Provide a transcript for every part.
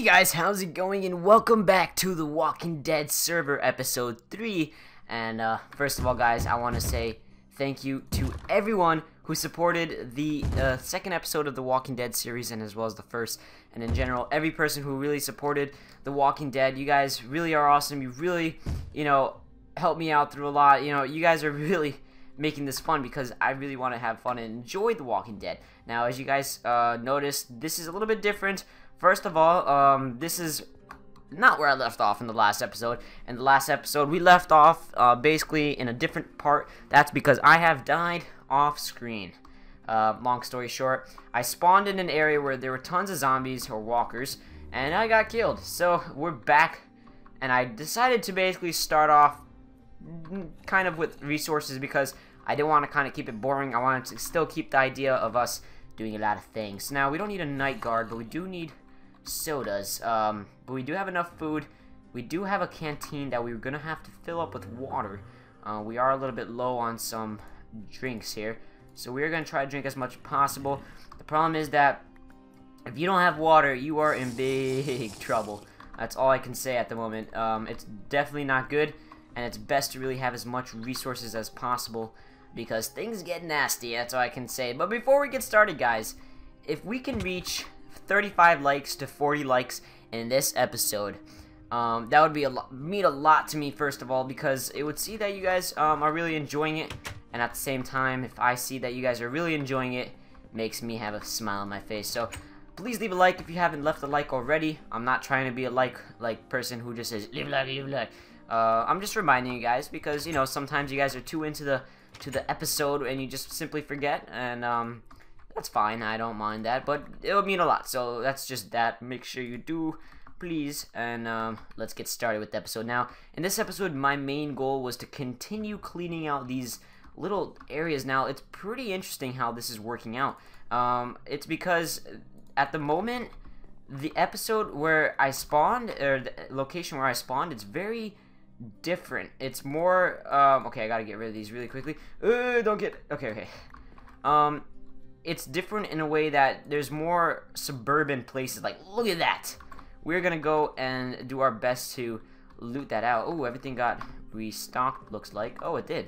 Hey guys, how's it going? And welcome back to the Walking Dead server episode 3. And uh, first of all, guys, I want to say thank you to everyone who supported the uh, second episode of the Walking Dead series and as well as the first. And in general, every person who really supported the Walking Dead. You guys really are awesome. You really, you know, helped me out through a lot. You know, you guys are really making this fun because I really want to have fun and enjoy The Walking Dead. Now, as you guys uh, noticed, this is a little bit different First of all, um, this is not where I left off in the last episode. In the last episode, we left off uh, basically in a different part. That's because I have died off screen. Uh, long story short, I spawned in an area where there were tons of zombies or walkers, and I got killed. So we're back, and I decided to basically start off kind of with resources because I didn't want to kind of keep it boring. I wanted to still keep the idea of us doing a lot of things. Now, we don't need a night guard, but we do need sodas. Um, but we do have enough food. We do have a canteen that we're going to have to fill up with water. Uh, we are a little bit low on some drinks here. So we're going to try to drink as much as possible. The problem is that if you don't have water, you are in big trouble. That's all I can say at the moment. Um, it's definitely not good, and it's best to really have as much resources as possible because things get nasty, that's all I can say. But before we get started, guys, if we can reach 35 likes to 40 likes in this episode. Um, that would be a mean a lot to me, first of all, because it would see that you guys um, are really enjoying it, and at the same time, if I see that you guys are really enjoying it, makes me have a smile on my face. So please leave a like if you haven't left a like already. I'm not trying to be a like like person who just says leave a like, leave a like. Uh, I'm just reminding you guys because you know sometimes you guys are too into the to the episode and you just simply forget and um, that's fine. I don't mind that, but it'll mean a lot. So that's just that. Make sure you do, please. And um, let's get started with the episode. Now, in this episode, my main goal was to continue cleaning out these little areas. Now, it's pretty interesting how this is working out. Um, it's because at the moment, the episode where I spawned, or the location where I spawned, it's very different. It's more, um, okay, I gotta get rid of these really quickly. Uh, don't get, okay, okay. Um, it's different in a way that there's more suburban places. Like, look at that. We're gonna go and do our best to loot that out. Oh, everything got restocked, looks like. Oh, it did.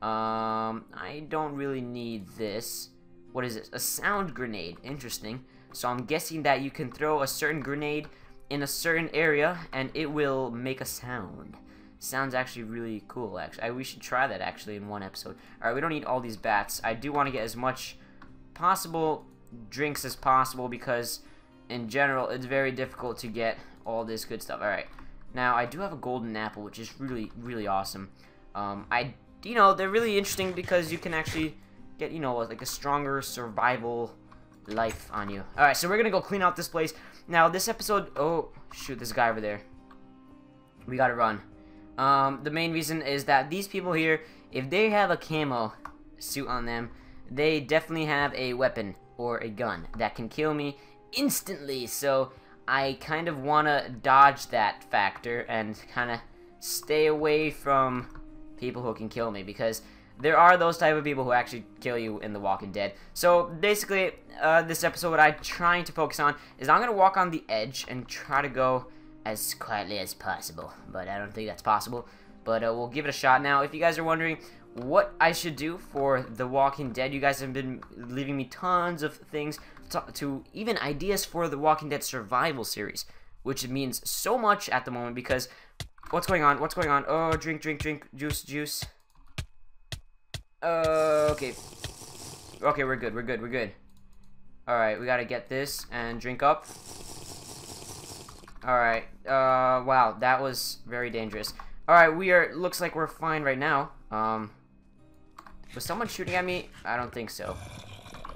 Um, I don't really need this. What is this? A sound grenade. Interesting. So I'm guessing that you can throw a certain grenade in a certain area and it will make a sound. Sounds actually really cool, actually. I, we should try that, actually, in one episode. Alright, we don't need all these bats. I do want to get as much possible drinks as possible because in general it's very difficult to get all this good stuff. Alright, now I do have a golden apple which is really, really awesome. Um, I, you know, they're really interesting because you can actually get, you know, like a stronger survival life on you. Alright, so we're gonna go clean out this place. Now, this episode, oh, shoot, this guy over there. We gotta run. Um, the main reason is that these people here, if they have a camo suit on them, they definitely have a weapon or a gun that can kill me instantly. So I kind of want to dodge that factor and kind of stay away from people who can kill me because there are those type of people who actually kill you in The Walking Dead. So basically, uh, this episode, what I'm trying to focus on is I'm going to walk on the edge and try to go as quietly as possible. But I don't think that's possible. But uh, we'll give it a shot now. If you guys are wondering, what I should do for The Walking Dead. You guys have been leaving me tons of things to, to, even ideas for The Walking Dead survival series, which means so much at the moment because what's going on? What's going on? Oh, drink, drink, drink, juice, juice. Uh, okay. Okay, we're good. We're good. We're good. All right, we gotta get this and drink up. All right. Uh, wow, that was very dangerous. All right, we are. Looks like we're fine right now. Um, was someone shooting at me? I don't think so.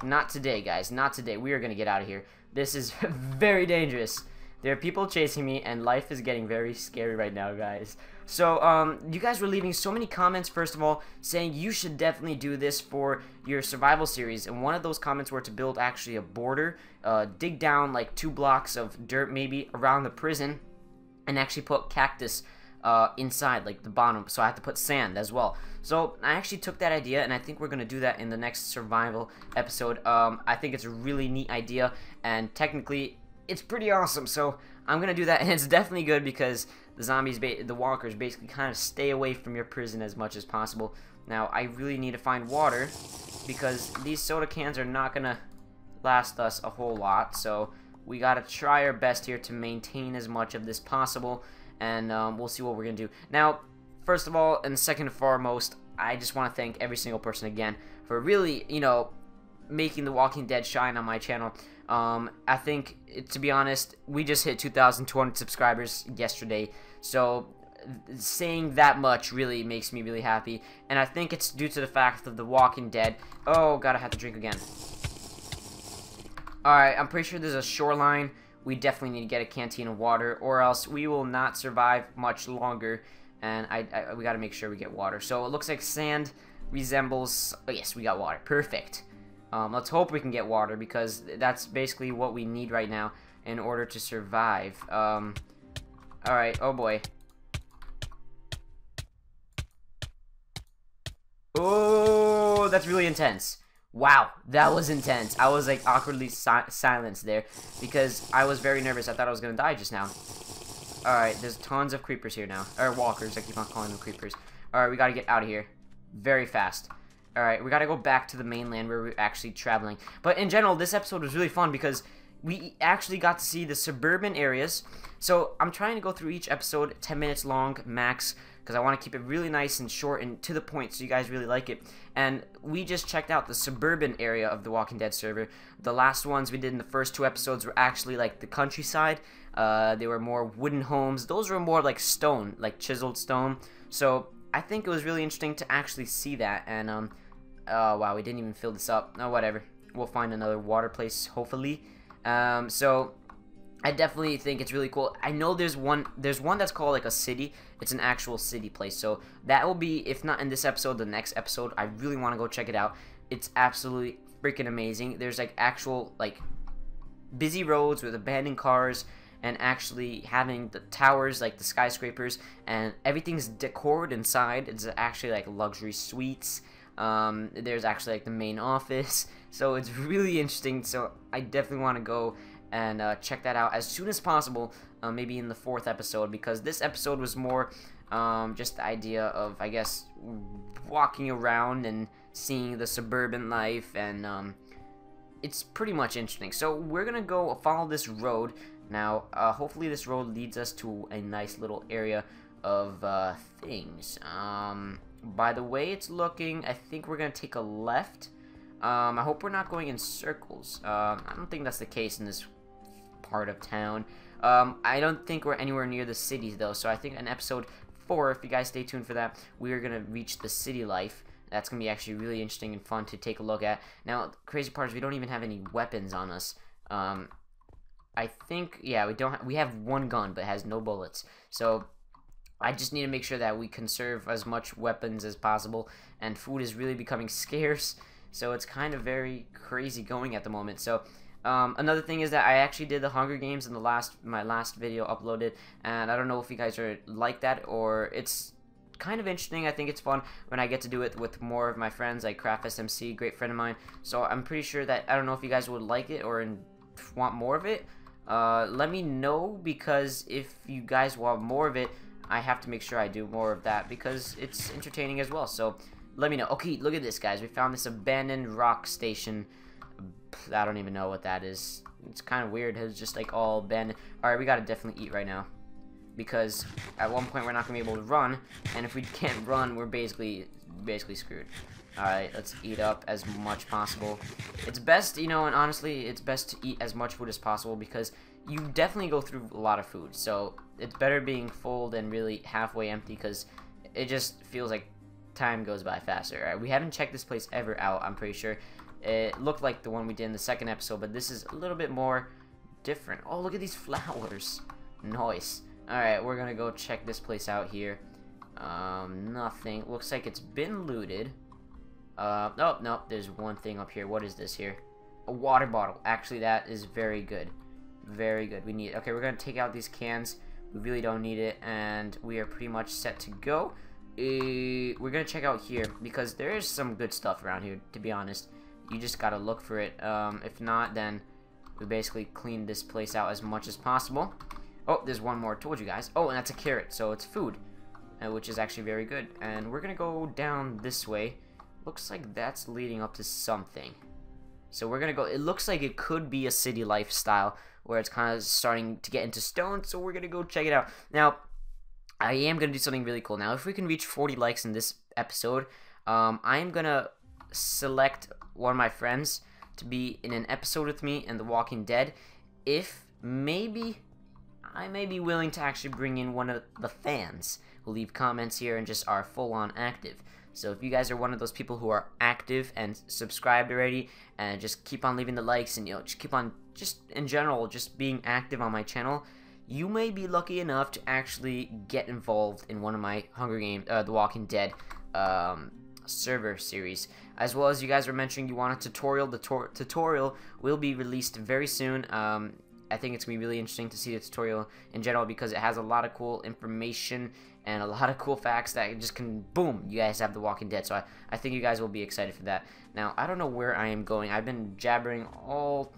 Not today, guys. Not today. We are going to get out of here. This is very dangerous. There are people chasing me, and life is getting very scary right now, guys. So, um, you guys were leaving so many comments, first of all, saying you should definitely do this for your survival series. And one of those comments were to build actually a border, uh, dig down like two blocks of dirt maybe around the prison, and actually put cactus uh, inside, like the bottom. So I have to put sand as well. So I actually took that idea, and I think we're gonna do that in the next survival episode. Um, I think it's a really neat idea, and technically, it's pretty awesome. So I'm gonna do that, and it's definitely good because the zombies, the walkers, basically kind of stay away from your prison as much as possible. Now I really need to find water because these soda cans are not gonna last us a whole lot. So we gotta try our best here to maintain as much of this possible, and um, we'll see what we're gonna do. Now, first of all, and second and foremost, I just want to thank every single person again for really, you know, making The Walking Dead shine on my channel. Um, I think, to be honest, we just hit 2,200 subscribers yesterday, so saying that much really makes me really happy, and I think it's due to the fact of The Walking Dead. Oh, God, I have to drink again. Alright, I'm pretty sure there's a shoreline. We definitely need to get a canteen of water, or else we will not survive much longer, and I, I we gotta make sure we get water. So it looks like sand resembles... Oh, yes, we got water. Perfect. Um, let's hope we can get water because that's basically what we need right now in order to survive. Um, Alright, oh boy. Oh, that's really intense. Wow, that was intense. I was like awkwardly si silenced there because I was very nervous. I thought I was to die just now. Alright, there's tons of creepers here now. Or walkers, I keep on calling them creepers. Alright, we got to get out of here very fast. Alright, we gotta go back to the mainland where we're actually traveling. But in general, this episode was really fun because we actually got to see the suburban areas. So I'm trying to go through each episode 10 minutes long max because I want to keep it really nice and short and to the point so you guys really like it. And we just checked out the suburban area of the Walking Dead server. The last ones we did in the first two episodes were actually like the countryside. Uh, they were more wooden homes. Those were more like stone, like chiseled stone. So I think it was really interesting to actually see that. And um, Oh, wow, we didn't even fill this up. Oh, whatever. We'll find another water place, hopefully. Um, so, I definitely think it's really cool. I know there's one there's one that's called like a city. It's an actual city place. So that will be if not in this episode, the next episode. I really want to go check it out. It's absolutely freaking amazing. There's like actual like busy roads with abandoned cars and actually having the towers like the skyscrapers and everything's decorated inside. It's actually like luxury suites um, there's actually like the main office, so it's really interesting. So I definitely want to go and uh, check that out as soon as possible. Uh, maybe in the fourth episode because this episode was more um, just the idea of I guess walking around and seeing the suburban life and um, it's pretty much interesting. So we're gonna go follow this road now. Uh, hopefully this road leads us to a nice little area of uh, things. Um, by the way it's looking, I think we're going to take a left. Um, I hope we're not going in circles. Um, I don't think that's the case in this part of town. Um, I don't think we're anywhere near the cities, though, so I think in episode 4, if you guys stay tuned for that, we are going to reach the city life. That's going to be actually really interesting and fun to take a look at. Now, crazy part is we don't even have any weapons on us. Um, I think, yeah, we don't. Ha we have one gun, but has no bullets. So I just need to make sure that we conserve as much weapons as possible, and food is really becoming scarce, so it's kind of very crazy going at the moment. So um, another thing is that I actually did the Hunger Games in the last my last video uploaded, and I don't know if you guys are like that or it's kind of interesting. I think it's fun when I get to do it with more of my friends, like CraftFestMC, great friend of mine. So I'm pretty sure that I don't know if you guys would like it or want more of it. Uh, let me know because if you guys want more of it, I have to make sure I do more of that because it's entertaining as well. So let me know. Okay, look at this, guys. We found this abandoned rock station. I don't even know what that is. It's kind of weird. It's just like all been. All right, we gotta definitely eat right now because at one point we're not gonna be able to run, and if we can't run, we're basically basically screwed. Alright, let's eat up as much possible. It's best, you know, and honestly, it's best to eat as much food as possible because you definitely go through a lot of food. So it's better being full than really halfway empty because it just feels like time goes by faster. All right, We haven't checked this place ever out, I'm pretty sure. It looked like the one we did in the second episode, but this is a little bit more different. Oh, look at these flowers. Nice. Alright, we're gonna go check this place out here. Um, nothing. Looks like it's been looted. Uh, oh, no, there's one thing up here. What is this here? A water bottle. Actually, that is very good. Very good. We need Okay, we're to take out these cans. We really don't need it, and we are pretty much set to go. Uh, we're to check out here, because there is some good stuff around here, to be honest. You just got to look for it. Um, if not, then we basically clean this place out as much as possible. Oh, there's one more. I told you guys. Oh, and that's a carrot, so it's food, uh, which is actually very good. And we're gonna go down this way. Looks like that's leading up to something. So we're gonna go. It looks like it could be a city lifestyle where it's kind of starting to get into stone. So we're gonna go check it out. Now, I am gonna do something really cool. Now, if we can reach 40 likes in this episode, um, I'm gonna select one of my friends to be in an episode with me in The Walking Dead. If maybe I may be willing to actually bring in one of the fans who leave comments here and just are full on active. So if you guys are one of those people who are active and subscribed already and just keep on leaving the likes and you know just keep on just in general just being active on my channel, you may be lucky enough to actually get involved in one of my Hunger Games, uh, The Walking Dead um, server series. As well as you guys were mentioning you want a tutorial, the tutorial will be released very soon. Um, I think it's going to be really interesting to see the tutorial in general because it has a lot of cool information and a lot of cool facts that just can, boom, you guys have The Walking Dead. So I, I think you guys will be excited for that. Now, I don't know where I am going. I've been jabbering all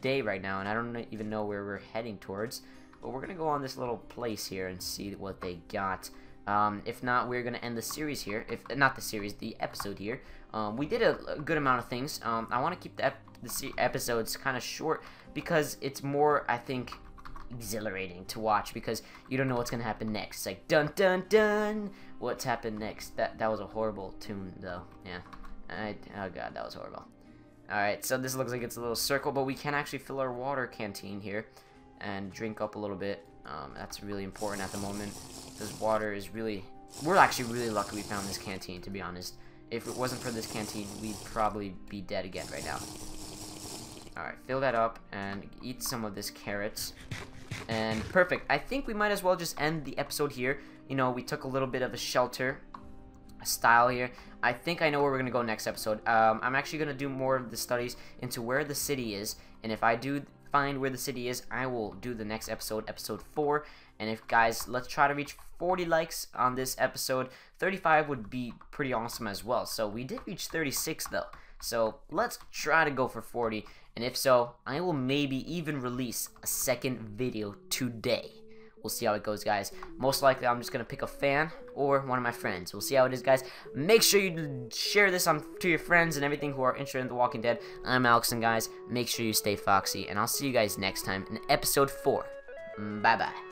day right now, and I don't even know where we're heading towards. But we're going to go on this little place here and see what they got. Um, if not, we're going to end the series here. If Not the series, the episode here. Um, we did a, a, good amount of things. Um, I want to keep the, ep the episodes kind of short because it's more, I think, exhilarating to watch because you don't know what's gonna happen next. It's like dun dun dun. What's happened next? That that was a horrible tune though. Yeah. I, oh god, that was horrible. Alright, so this looks like it's a little circle, but we can actually fill our water canteen here and drink up a little bit. Um, that's really important at the moment because water is really... We're actually really lucky we found this canteen, to be honest. If it wasn't for this canteen, we'd probably be dead again right now. Alright, fill that up and eat some of this carrots. And perfect. I think we might as well just end the episode here. You know, we took a little bit of a shelter style here. I think I know where we're going to go next episode. Um, I'm actually going to do more of the studies into where the city is. And if I do find where the city is, I will do the next episode, episode 4. And if, guys, let's try to reach 40 likes on this episode. 35 would be pretty awesome as well. So we did reach 36, though. So let's try to go for 40. And if so, I will maybe even release a second video today. We'll see how it goes, guys. Most likely, I'm just going to pick a fan or one of my friends. We'll see how it is, guys. Make sure you share this on to your friends and everything who are interested in The Walking Dead. I'm Alex, and guys, make sure you stay foxy. And I'll see you guys next time in episode 4. Mm, bye-bye.